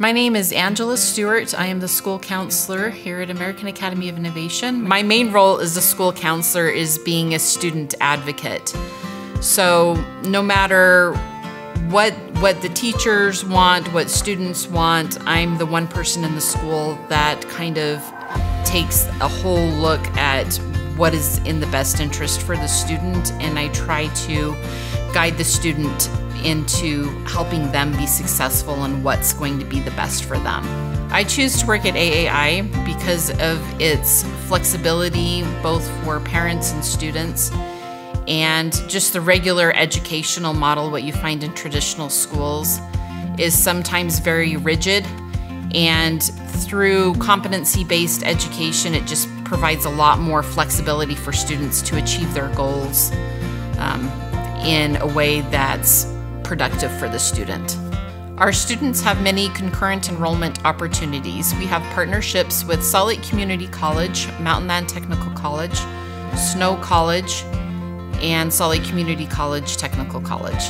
My name is Angela Steuart. I am the school counselor here at American Academy of Innovation. My main role as a school counselor is being a student advocate. So no matter what what the teachers want, what students want, I'm the one person in the school that kind of takes a whole look at what is in the best interest for the student and I try to guide the student into helping them be successful and what's going to be the best for them. I choose to work at AAI because of its flexibility both for parents and students and just the regular educational model what you find in traditional schools is sometimes very rigid and through competency-based education it just provides a lot more flexibility for students to achieve their goals um, in a way that's productive for the student. Our students have many concurrent enrollment opportunities. We have partnerships with Salt Lake Community College, Mountainland Technical College, Snow College, and Salt Lake Community College Technical College.